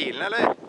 kilen, eller?